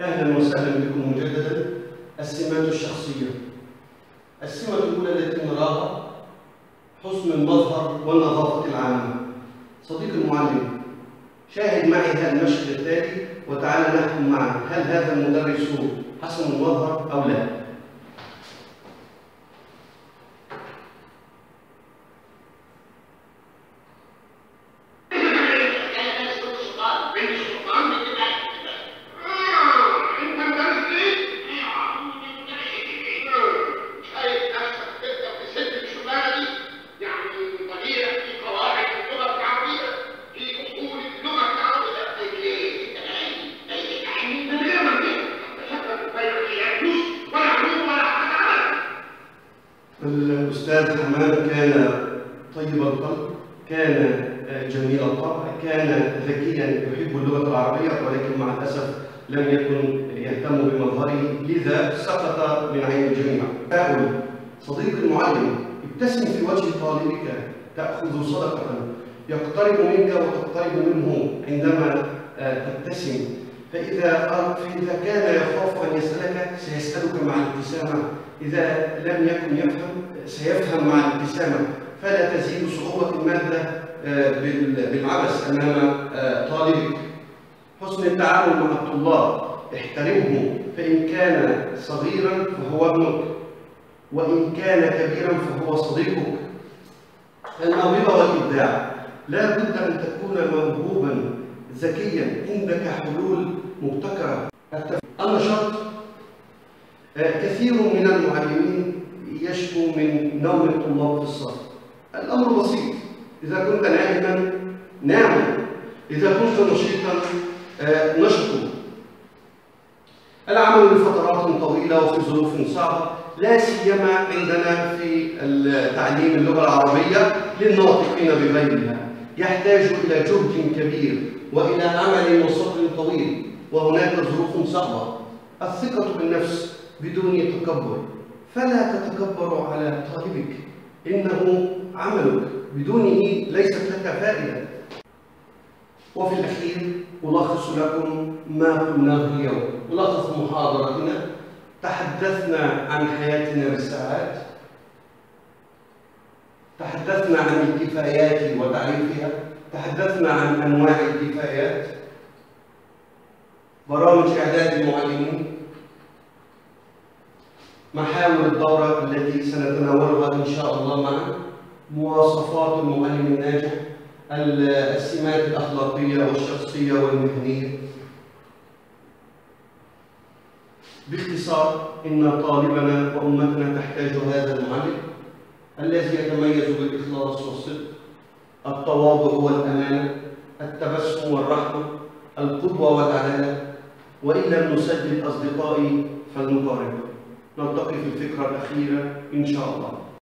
أهلا وسهلا بكم مجددا السمات الشخصية. السمة الأولى التي نراها حسن المظهر والنظافة العامة. صديق المعلم شاهد معي هذا المشهد التالي وتعالى نحكم معا هل هذا المدرس حسن المظهر أو لا؟ الأستاذ حمام كان طيب القلب كان جميل الطبع كان ذكيا يحب اللغة العربية ولكن مع الأسف لم يكن يهتم بمظهره لذا سقط من عين الجميع. تفاؤل صديق المعلم ابتسم في وجه طالبك تأخذ صدقة يقترب منك وتقترب منه عندما تبتسم. فإذا فإذا كان يخاف أن يسألك سيسألك مع الابتسامة. إذا لم يكن يفهم سيفهم مع الابتسامة. فلا تزيد صعوبة المادة بالعبث أمام طالبك. حسن التعامل مع الطلاب احترمه. فإن كان صغيرا فهو ابنك. وإن كان كبيرا فهو صديقك. الموهبة والإبداع. لا بد أن تكون موهوبا. ذكيا عندك حلول مبتكرة. النشاط كثير من المعلمين يشكو من نوم الطلاب في الصف. الأمر بسيط. إذا كنت نائما نام. إذا كنت نشيطا نشطوا العمل لفترات طويلة وفي ظروف صعبة لا سيما عندنا في تعليم اللغة العربية للناطقين بغيرها. يحتاج إلى جهد كبير وإلى عمل وصبر طويل وهناك ظروف صعبة. الثقة بالنفس بدون تكبر. فلا تتكبر على طالبك. إنه عملك بدونه ليست لك فائدة. وفي الأخير ألخص لكم ما قلناه اليوم. ملخص محاضرتنا. تحدثنا عن حياتنا بالساعات تحدثنا عن الكفايات وتعريفها تحدثنا عن أنواع الكفايات. برامج إعداد المعلمين. محاور الدورة التي سنتناولها إن شاء الله معا. مواصفات المعلم الناجح السمات الأخلاقية والشخصية والمهنية. باختصار إن طالبنا وأمتنا تحتاج هذا المعلم. الذي يتميز بالإخلاص والصدق التواضع والأمانة التبسم والرحمة القدوة والعدالة. وإن لم نسدد أصدقائي فلنقارب نلتقي في الفكرة الأخيرة إن شاء الله.